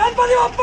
ಗಣಪತಿ ಅಪ್ಪ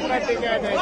帰っていけないいけな